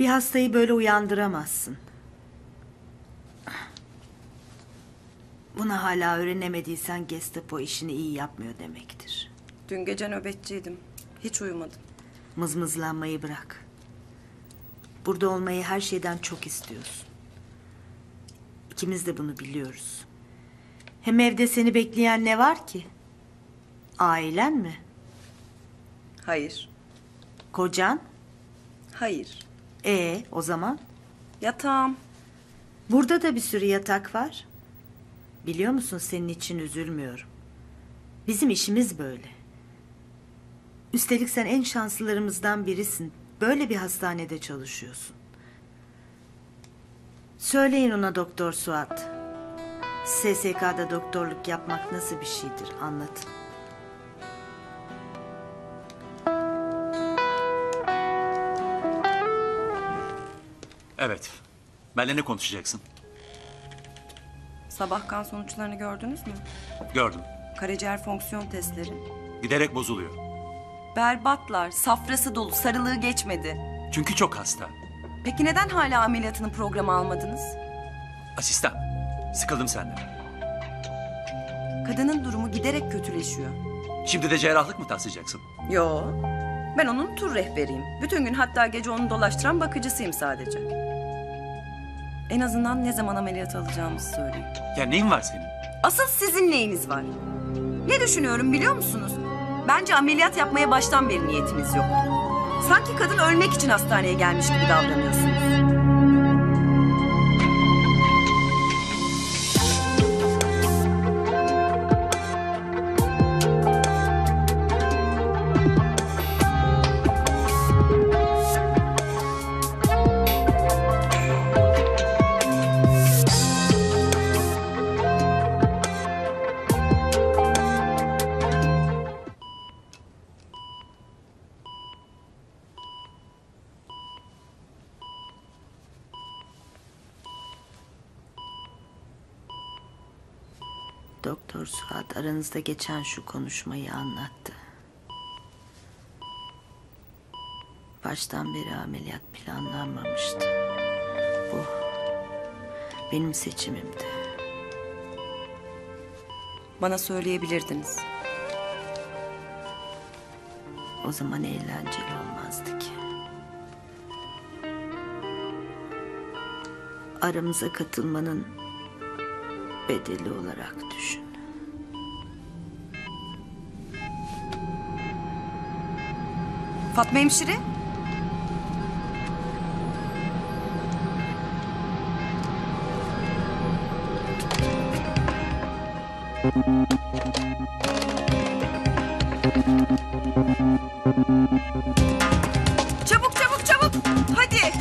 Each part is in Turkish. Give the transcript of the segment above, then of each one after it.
Bir hastayı böyle uyandıramazsın. Bunu hala öğrenemediysen Gestapo işini iyi yapmıyor demektir. Dün gece nöbetçiydim. Hiç uyumadım. Mızmızlanmayı bırak. Burada olmayı her şeyden çok istiyorsun. İkimiz de bunu biliyoruz. Hem evde seni bekleyen ne var ki? Ailen mi? Hayır. Kocan? Hayır. E o zaman? Yatağım. Burada da bir sürü yatak var. Biliyor musun senin için üzülmüyorum. Bizim işimiz böyle. Üstelik sen en şanslılarımızdan birisin. Böyle bir hastanede çalışıyorsun. Söyleyin ona Doktor Suat. SSK'da doktorluk yapmak nasıl bir şeydir anlatın. Evet. Benle ne konuşacaksın? Sabah kan sonuçlarını gördünüz mü? Gördüm. Karaciğer fonksiyon testleri. Giderek bozuluyor. Berbatlar, safrası dolu, sarılığı geçmedi. Çünkü çok hasta. Peki neden hala ameliyatını programa almadınız? Asistan. Sıkıldım senden. Kadının durumu giderek kötüleşiyor. Şimdi de cerrahlık mı taslayacaksın? Yo. Ben onun tur rehberiyim. Bütün gün hatta gece onu dolaştıran bakıcısıyım sadece. En azından ne zaman ameliyat alacağımızı söyleyin. Ya neyin var senin? Asıl sizin neyiniz var? Ne düşünüyorum biliyor musunuz? Bence ameliyat yapmaya baştan beri niyetiniz yok. Sanki kadın ölmek için hastaneye gelmiş gibi davranıyorsunuz. Doktor Suat aranızda geçen şu konuşmayı anlattı. Baştan beri ameliyat planlanmamıştı. Bu benim seçimimdi. Bana söyleyebilirdiniz. O zaman eğlenceli olmazdı ki. Aramıza katılmanın bedeli olarak düşün. Fatma hemşire? Çabuk çabuk çabuk. Hadi.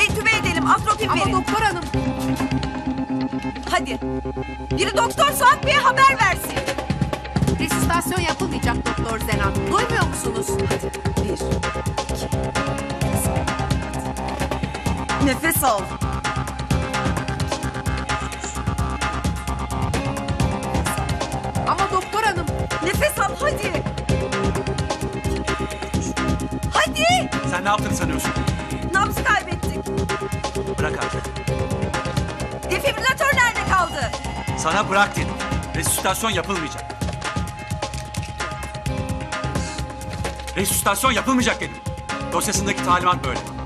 Entübe edelim. Atropin Ama verin. doktor hanım Hadi. Biri doktor Suat Bey'e haber versin. resistasyon yapılmayacak doktor Zenan. Duymuyor musunuz? Bir, iki, Nefes al. Ama doktor hanım Nefes al hadi. Hadi. Sen ne yaptığını sanıyorsun? Sana bırak dedim. Resüsitasyon yapılmayacak. Resüsitasyon yapılmayacak dedim. Dosyasındaki talimat böyle.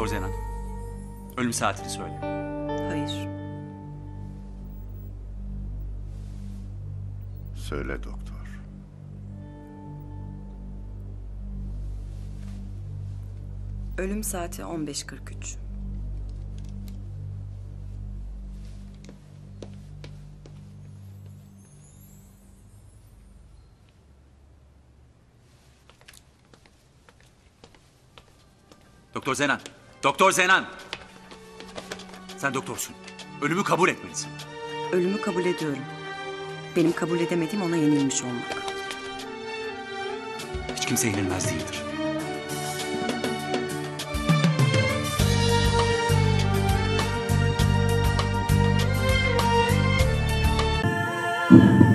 Doktor Zenan. Ölüm saatini söyle. Hayır. Söyle doktor. Ölüm saati 15.43. Doktor Zenan. Doktor Zenan. Sen doktorsun. Ölümü kabul etmelisin. Ölümü kabul ediyorum. Benim kabul edemediğim ona yenilmiş olmak. Hiç kimse yenilmez değildir.